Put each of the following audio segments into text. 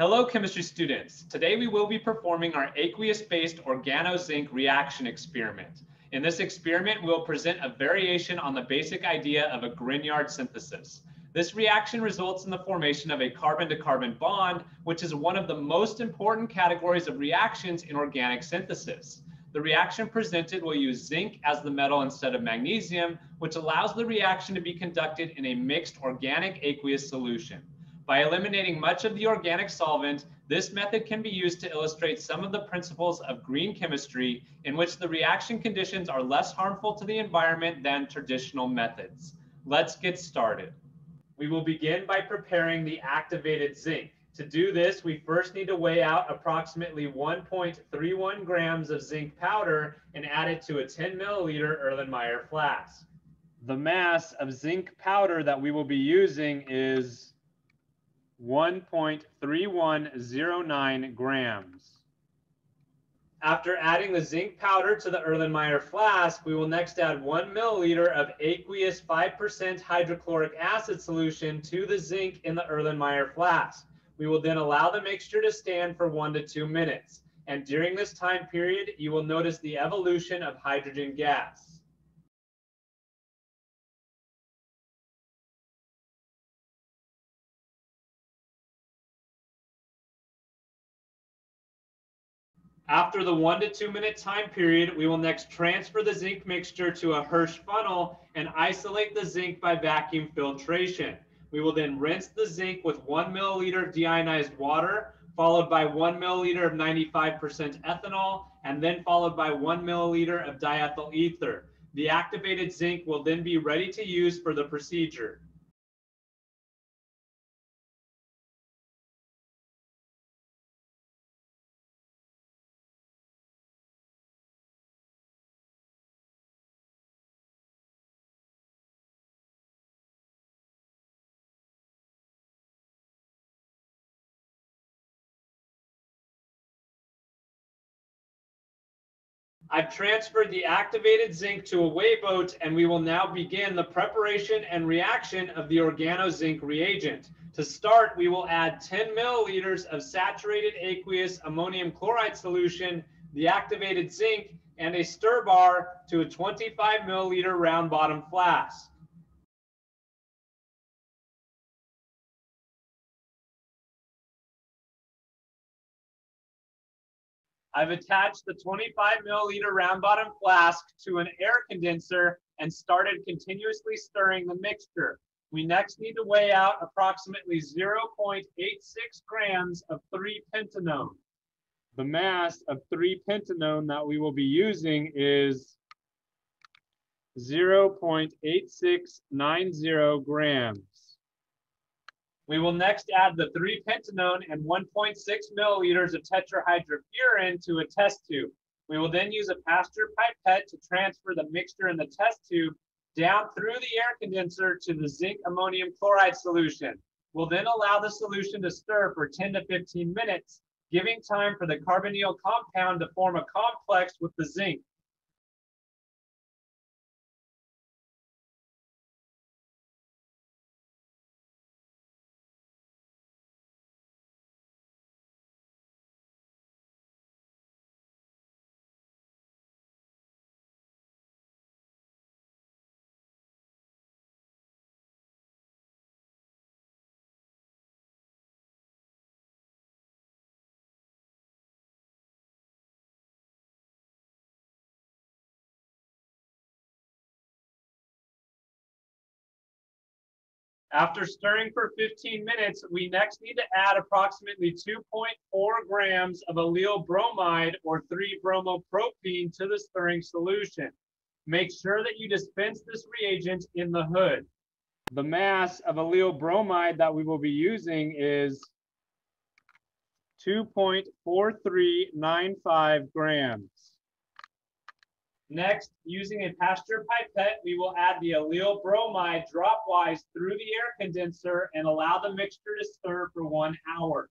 Hello, chemistry students. Today we will be performing our aqueous-based organozinc reaction experiment. In this experiment, we'll present a variation on the basic idea of a Grignard synthesis. This reaction results in the formation of a carbon-to-carbon -carbon bond, which is one of the most important categories of reactions in organic synthesis. The reaction presented will use zinc as the metal instead of magnesium, which allows the reaction to be conducted in a mixed organic aqueous solution. By eliminating much of the organic solvent, this method can be used to illustrate some of the principles of green chemistry in which the reaction conditions are less harmful to the environment than traditional methods. Let's get started. We will begin by preparing the activated zinc. To do this, we first need to weigh out approximately 1.31 grams of zinc powder and add it to a 10 milliliter Erlenmeyer flask. The mass of zinc powder that we will be using is 1.3109 grams. After adding the zinc powder to the Erlenmeyer flask, we will next add one milliliter of aqueous 5% hydrochloric acid solution to the zinc in the Erlenmeyer flask. We will then allow the mixture to stand for one to two minutes. And during this time period, you will notice the evolution of hydrogen gas. After the one to two minute time period, we will next transfer the zinc mixture to a Hirsch funnel and isolate the zinc by vacuum filtration. We will then rinse the zinc with one milliliter of deionized water, followed by one milliliter of 95% ethanol, and then followed by one milliliter of diethyl ether. The activated zinc will then be ready to use for the procedure. I've transferred the activated zinc to a weigh boat and we will now begin the preparation and reaction of the organozinc reagent. To start, we will add 10 milliliters of saturated aqueous ammonium chloride solution, the activated zinc, and a stir bar to a 25 milliliter round bottom flask. I've attached the 25 milliliter round bottom flask to an air condenser and started continuously stirring the mixture. We next need to weigh out approximately 0.86 grams of 3-pentanone. The mass of 3-pentanone that we will be using is 0.8690 grams. We will next add the 3-pentanone and 1.6 milliliters of tetrahydrofuran to a test tube. We will then use a Pasteur pipette to transfer the mixture in the test tube down through the air condenser to the zinc ammonium chloride solution. We'll then allow the solution to stir for 10 to 15 minutes, giving time for the carbonyl compound to form a complex with the zinc. After stirring for 15 minutes, we next need to add approximately 2.4 grams of allyl bromide or 3-bromopropene to the stirring solution. Make sure that you dispense this reagent in the hood. The mass of allyl bromide that we will be using is 2.4395 grams. Next, using a Pasteur pipette, we will add the allyl bromide dropwise through the air condenser and allow the mixture to stir for one hour.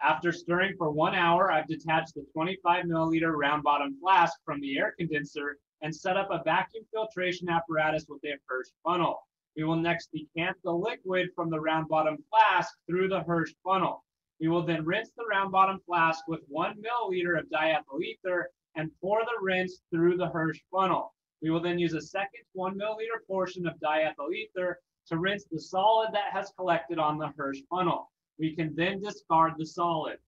After stirring for one hour, I've detached the 25 milliliter round bottom flask from the air condenser and set up a vacuum filtration apparatus with a Hirsch funnel. We will next decant the liquid from the round bottom flask through the Hirsch funnel. We will then rinse the round bottom flask with one milliliter of diethyl ether and pour the rinse through the Hirsch funnel. We will then use a second one milliliter portion of diethyl ether to rinse the solid that has collected on the Hirsch funnel. We can then discard the solid.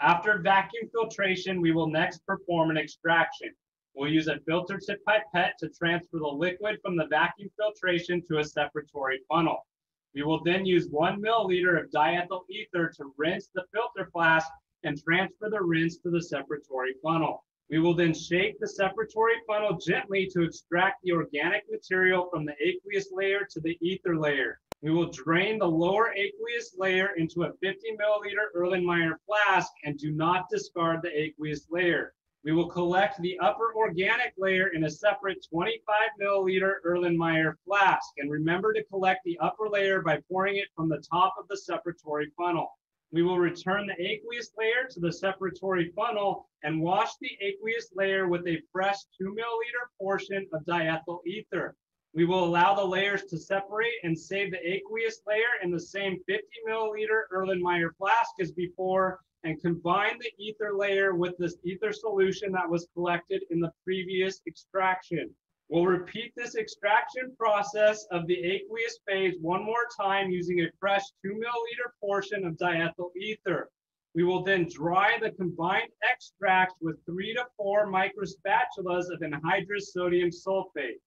After vacuum filtration, we will next perform an extraction. We'll use a filter tip pipette to transfer the liquid from the vacuum filtration to a separatory funnel. We will then use one milliliter of diethyl ether to rinse the filter flask and transfer the rinse to the separatory funnel. We will then shake the separatory funnel gently to extract the organic material from the aqueous layer to the ether layer. We will drain the lower aqueous layer into a 50 milliliter Erlenmeyer flask and do not discard the aqueous layer. We will collect the upper organic layer in a separate 25 milliliter Erlenmeyer flask. And remember to collect the upper layer by pouring it from the top of the separatory funnel. We will return the aqueous layer to the separatory funnel and wash the aqueous layer with a fresh two milliliter portion of diethyl ether. We will allow the layers to separate and save the aqueous layer in the same 50 milliliter Erlenmeyer flask as before and combine the ether layer with this ether solution that was collected in the previous extraction. We'll repeat this extraction process of the aqueous phase one more time using a fresh two milliliter portion of diethyl ether. We will then dry the combined extract with three to four microspatulas of anhydrous sodium sulfate.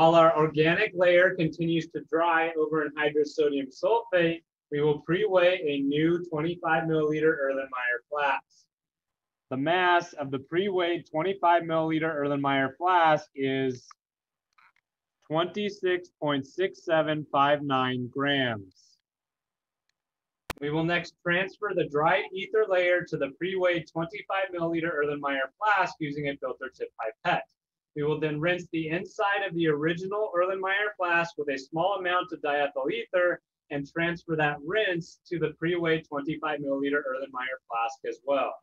While our organic layer continues to dry over anhydrous sodium sulfate, we will pre-weigh a new 25 milliliter Erlenmeyer flask. The mass of the pre-weighed 25 milliliter Erlenmeyer flask is 26.6759 grams. We will next transfer the dry ether layer to the pre-weighed 25 milliliter Erlenmeyer flask using a filter tip pipette. We will then rinse the inside of the original Erlenmeyer flask with a small amount of diethyl ether and transfer that rinse to the pre-weighed 25 milliliter Erlenmeyer flask as well.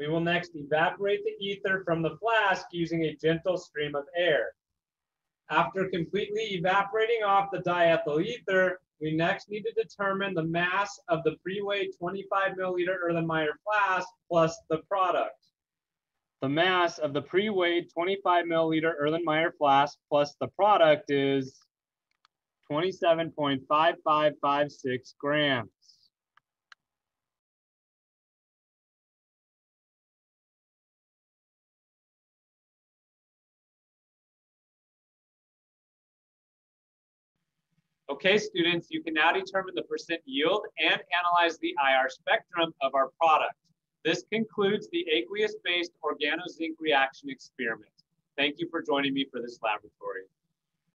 We will next evaporate the ether from the flask using a gentle stream of air. After completely evaporating off the diethyl ether, we next need to determine the mass of the pre-weighed 25 milliliter Erlenmeyer flask plus the product. The mass of the pre-weighed 25 milliliter Erlenmeyer flask plus the product is 27.5556 grams. Okay, students, you can now determine the percent yield and analyze the IR spectrum of our product. This concludes the aqueous-based organozinc reaction experiment. Thank you for joining me for this laboratory.